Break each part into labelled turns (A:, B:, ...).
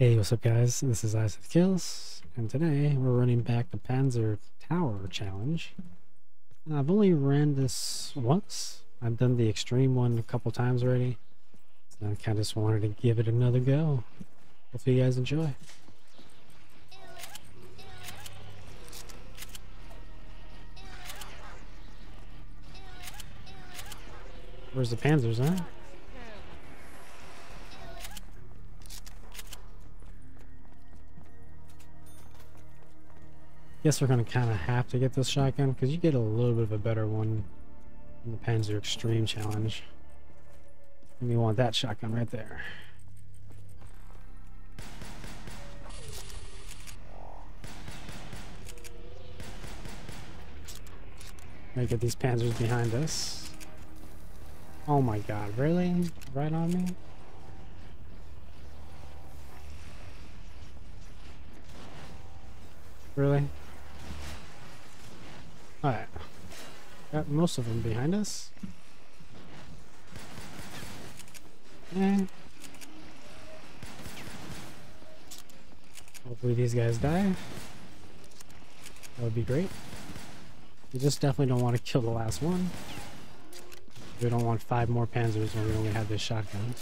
A: Hey, what's up guys? This is iSithkillz, and today we're running back the Panzer Tower Challenge. I've only ran this once. I've done the extreme one a couple times already. I kind of just wanted to give it another go. Hopefully you guys enjoy. Where's the Panzers, huh? Guess we're gonna kind of have to get this shotgun because you get a little bit of a better one in the Panzer Extreme Challenge. And you want that shotgun right there. Gotta get these Panzers behind us. Oh my god, really? Right on me? Really? Alright. Got most of them behind us. Eh. Hopefully these guys die. That would be great. We just definitely don't want to kill the last one. We don't want five more panzers when we only have this shotgun.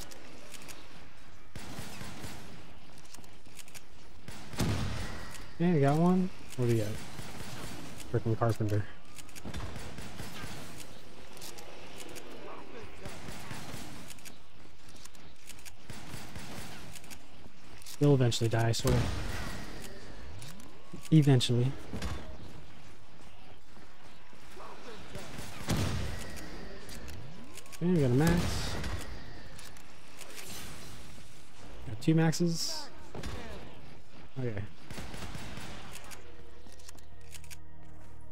A: Yeah, you got one? What do you got? Freaking carpenter. You'll eventually die, I swear. Eventually. Okay, we got a max. Got two maxes. Okay.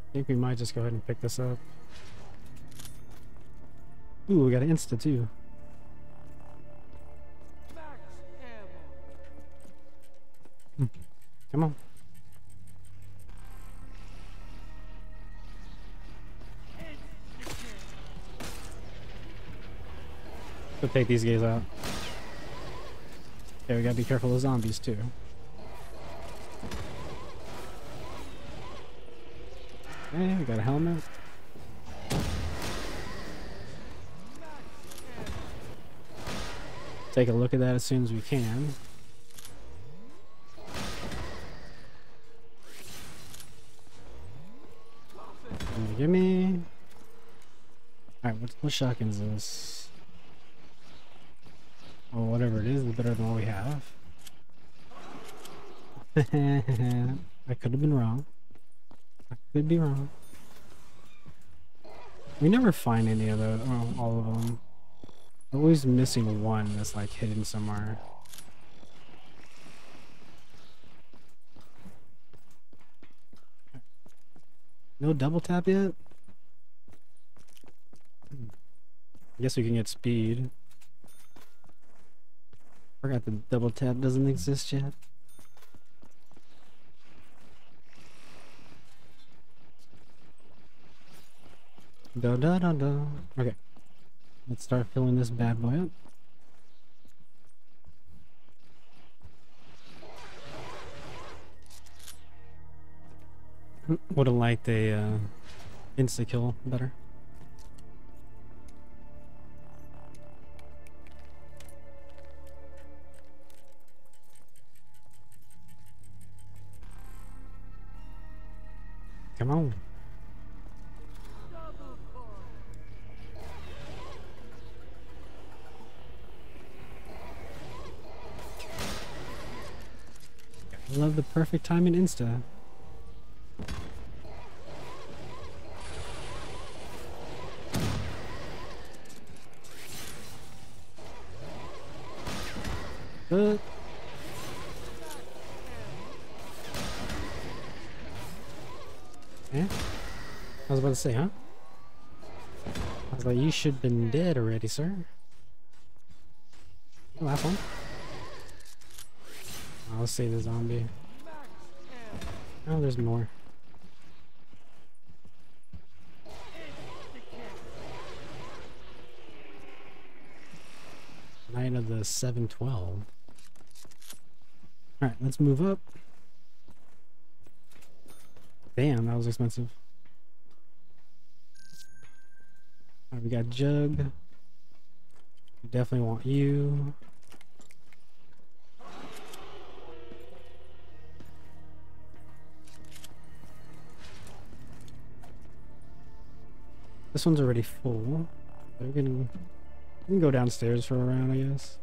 A: I think we might just go ahead and pick this up. Ooh, we got an Insta too. Come on. Let's take these guys out. Okay, we gotta be careful of zombies too. Okay, we got a helmet. Take a look at that as soon as we can. What, is this? Well, whatever it is, it's better than what we have. I could have been wrong. I could be wrong. We never find any of the, well, oh, all of them. Always missing one that's like hidden somewhere. No double tap yet? I guess we can get speed. Forgot the double tap doesn't exist yet. Da da da da. Okay. Let's start filling this bad boy up. Would have liked a uh, insta kill better. Come on. I love the perfect time in Insta. But Yeah? To say, huh? I like, you should been dead already, sir. Oh, Last one. Oh, I'll see the zombie. Oh, there's more. Night of the 712. Alright, let's move up. Damn, that was expensive. Alright, we got Jug. We definitely want you. This one's already full. we can, we can go downstairs for a round, I guess.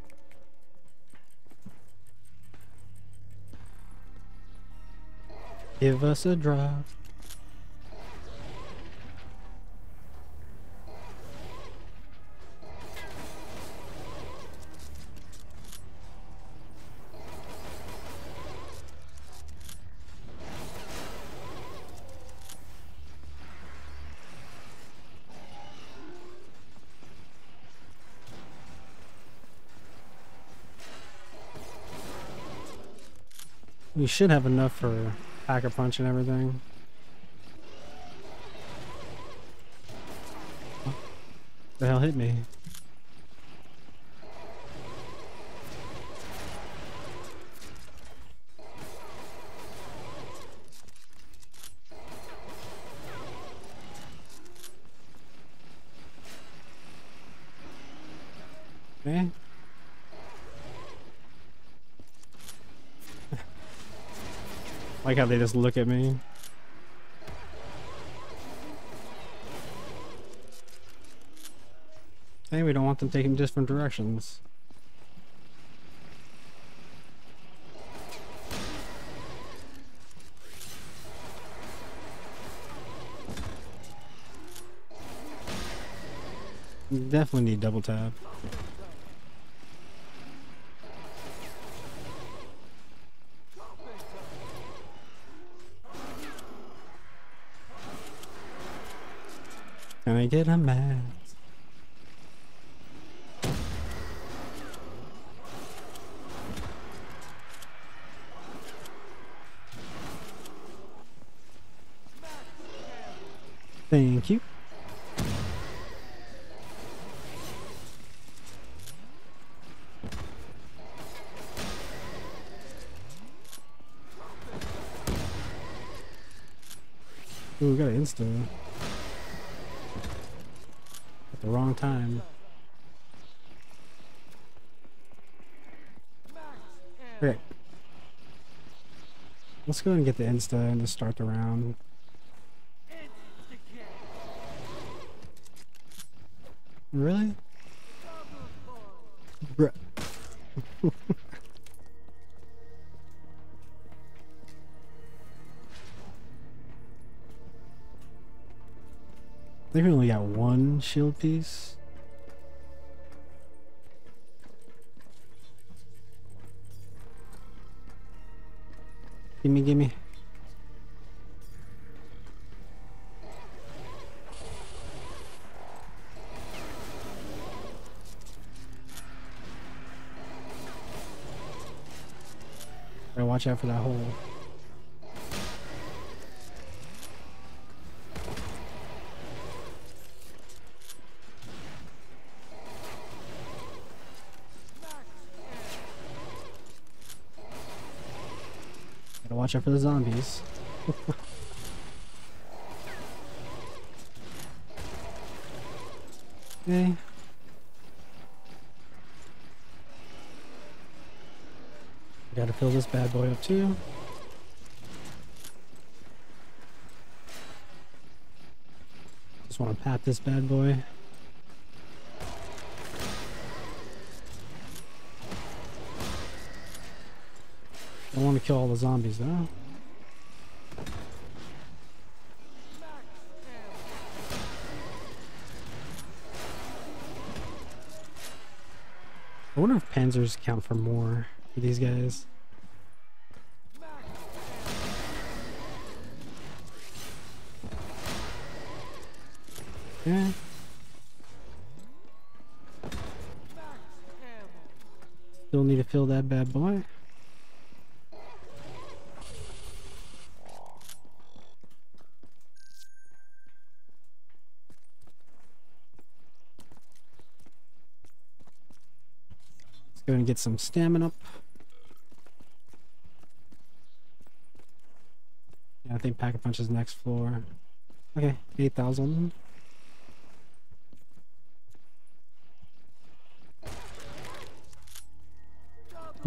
A: Give us a drop. We should have enough for pack a punch and everything. the hell hit me? Okay. Like how they just look at me. Hey, we don't want them taking different directions. Definitely need double tap. Get a mask? Thank you. Ooh, we got an insta wrong time. Okay. Let's go and get the insta and just start the round. Really? Bruh. They've only got one shield piece. Gimme, gimme. Gotta watch out for that hole. Watch out for the zombies. okay. Gotta fill this bad boy up too. Just want to pat this bad boy. Kill all the zombies though. I wonder if panzers count for more for these guys. Yeah. Still need to fill that bad boy. And get some stamina up. Yeah, I think Pack a Punch is next floor. Okay, 8,000.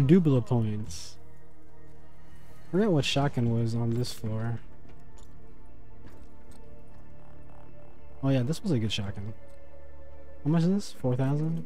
A: Double points. I forget what shotgun was on this floor. Oh yeah, this was a good shotgun. How much is this? 4,000?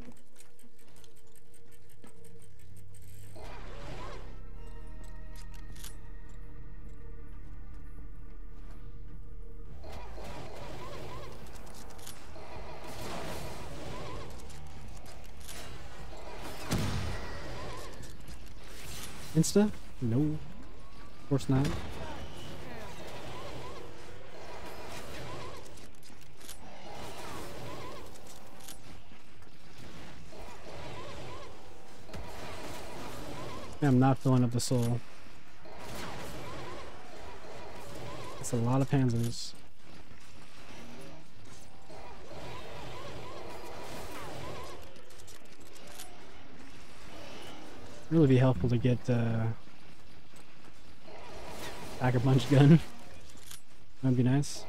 A: Insta? No. Of course not. I'm not filling up the soul. That's a lot of panzers. Really be helpful to get uh, Pack a Punch gun. That'd be nice.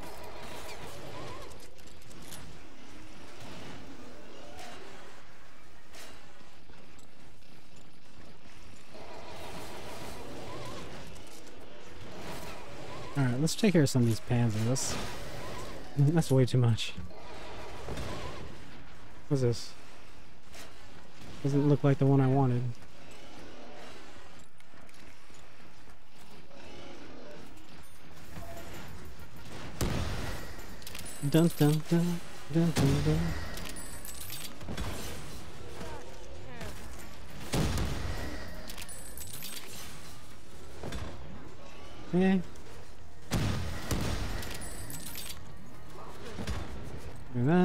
A: Alright, let's take care of some of these panzers. That's, that's way too much. What's this? Doesn't look like the one I wanted. Dun dun dun dun dun dun. Okay. Do.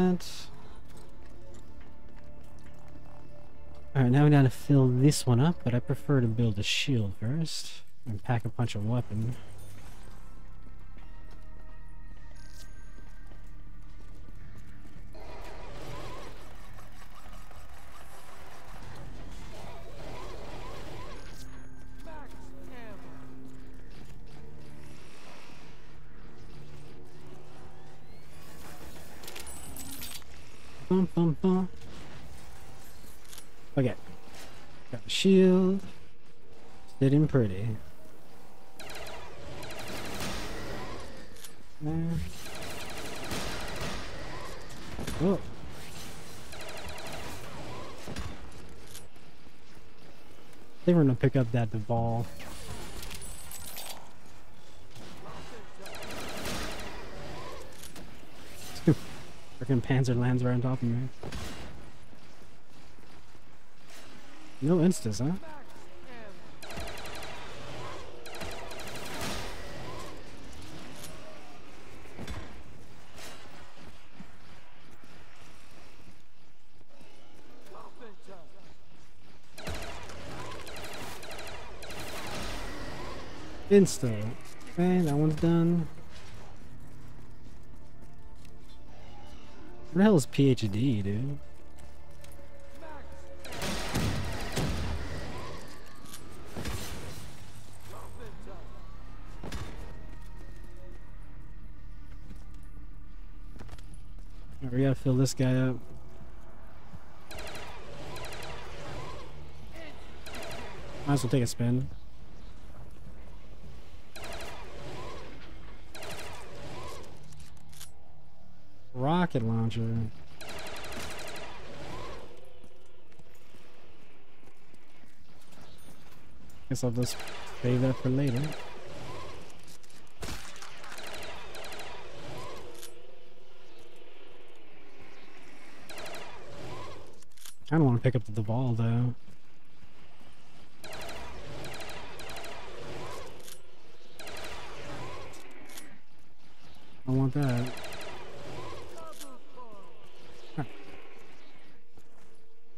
A: Alright, now we gotta fill this one up, but I prefer to build a shield first and pack a punch of weapon. Shield. Sitting pretty. There. Oh. They were gonna pick up that ball. Freaking Panzer lands right on top of me. No instas, huh? Insta. Okay, that one's done. Where the hell is PhD, dude? We gotta fill this guy up. Might as well take a spin. Rocket launcher. Guess I'll just save that for later. I don't want to pick up the ball though. I want that.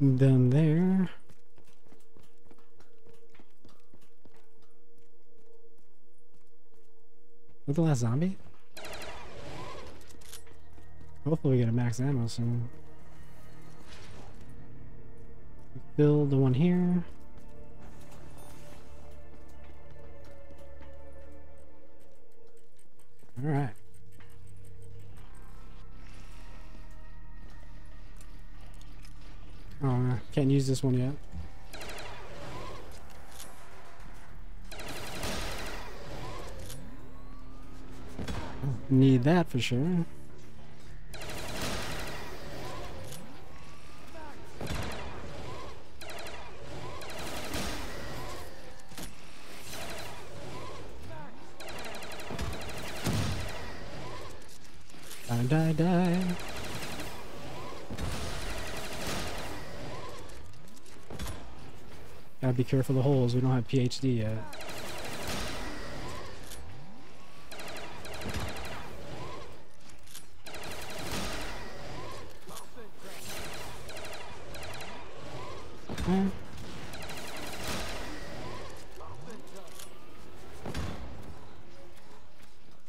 A: Done there. With the last zombie? Hopefully we get a max ammo soon. Build the one here. Alright. Oh, can't use this one yet. Need that for sure. Die, die, die. Gotta be careful of the holes, we don't have PhD yet. Eh.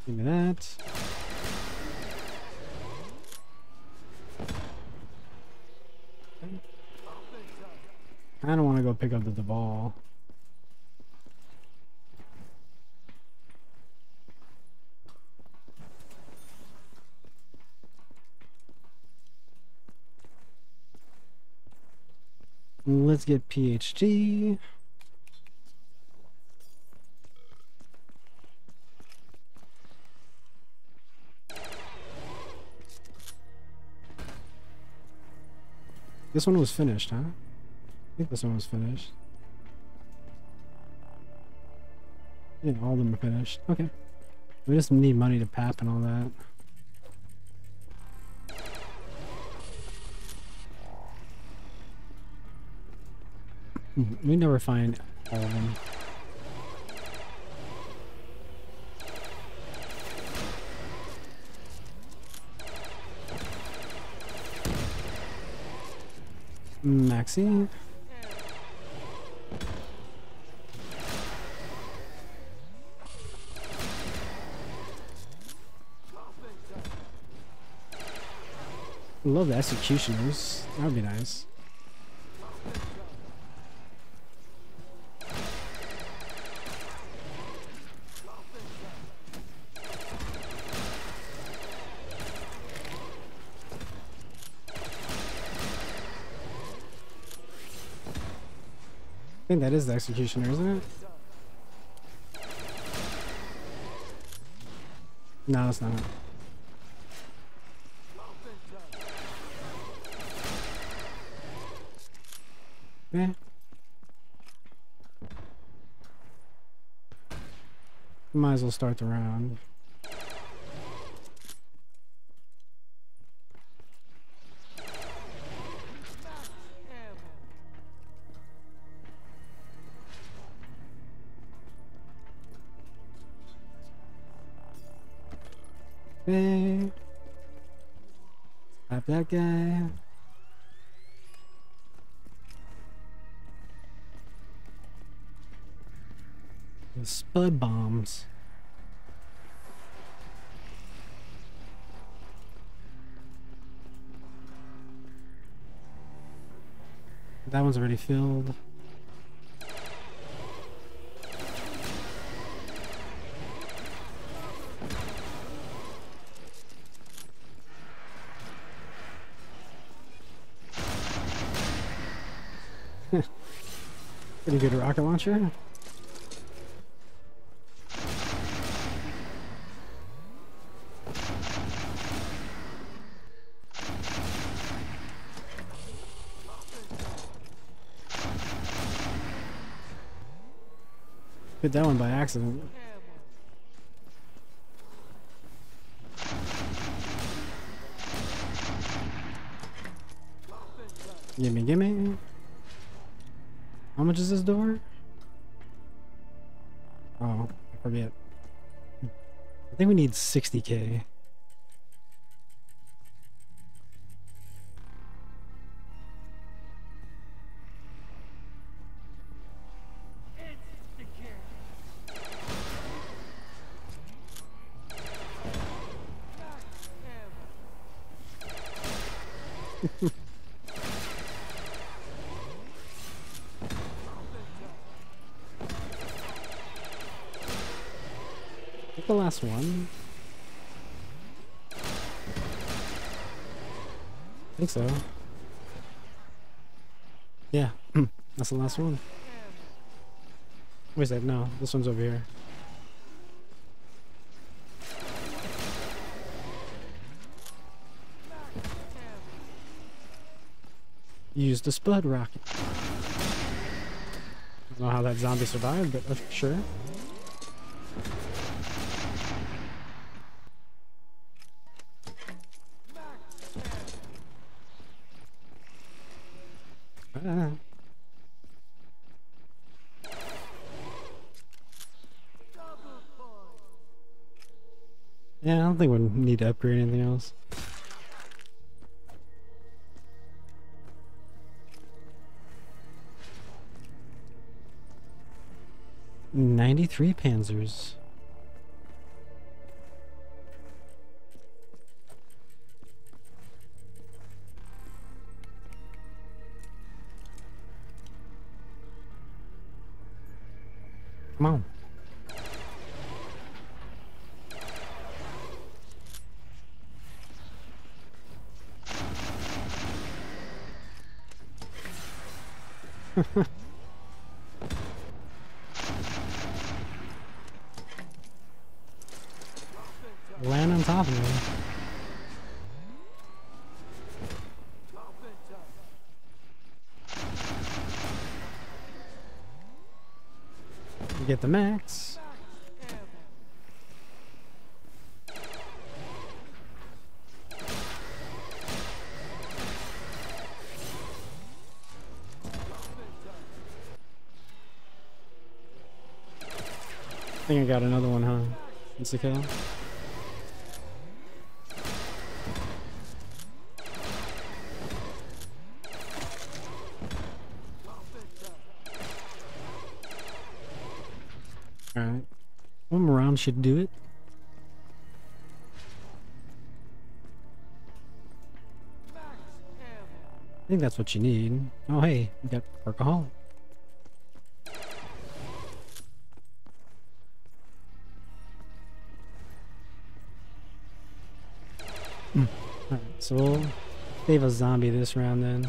A: Give me that. I don't want to go pick up the, ball. Let's get PhD. This one was finished, huh? I think this one was finished. Yeah, all of them are finished. Okay. We just need money to pap and all that. Hmm, We never find all of them. Maxi? Love the executioners. That would be nice. I think that is the executioner, isn't it? No, it's not. Eh. Might as well start the round. Okay. Slap that guy. Spud bombs. That one's already filled. Pretty good rocket launcher. Hit that one by accident. Gimme, gimme. How much is this door? Oh, I forget. I think we need 60k. So. Yeah, that's the last one. Where's that? No, this one's over here. Use the Spud rocket. I don't know how that zombie survived, but uh, sure. Ah. Yeah, I don't think we need to upgrade anything else. Ninety-three Panzers. Max. I think I got another one, huh? Insta kill. Alright. One more round should do it. I think that's what you need. Oh hey, you got alcohol. Hmm. Alright, so we'll save a zombie this round then.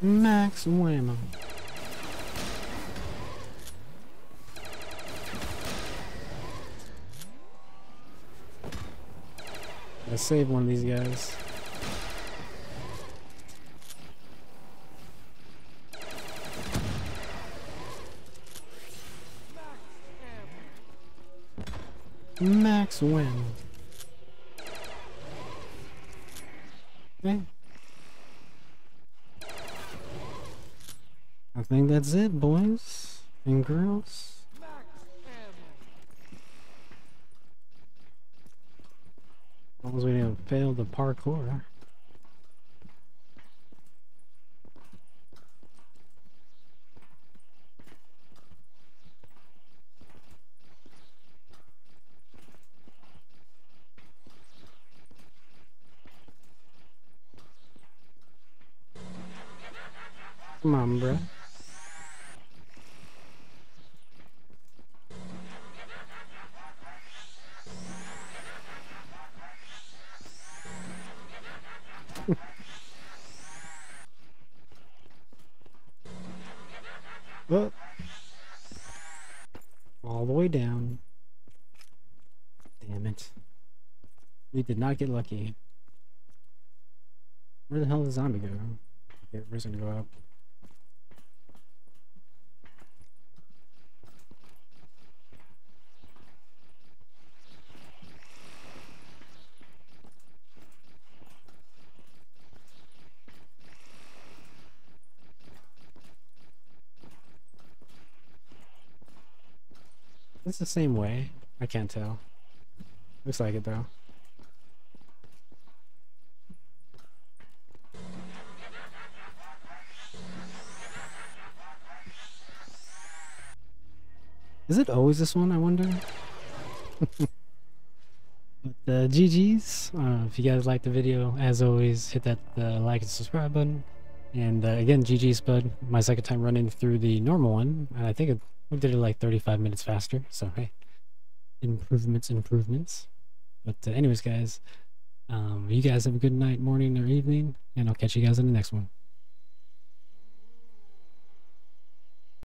A: Max whammo. Let's save one of these guys. Max win. Okay. I think that's it, boys and girls. As long as we didn't fail the parkour. Come on, bro. Oh. All the way down. Damn it. We did not get lucky. Where the hell did the zombie go? Okay, where's it gonna go up? It's the same way. I can't tell. Looks like it though. Is it always this one, I wonder? but uh, GG's. Uh, if you guys liked the video, as always, hit that uh, like and subscribe button. And uh, again, GG's, bud. My second time running through the normal one. And I think it, we did it like 35 minutes faster. So, hey, improvements, improvements. But uh, anyways, guys, um, you guys have a good night, morning, or evening. And I'll catch you guys in the next one.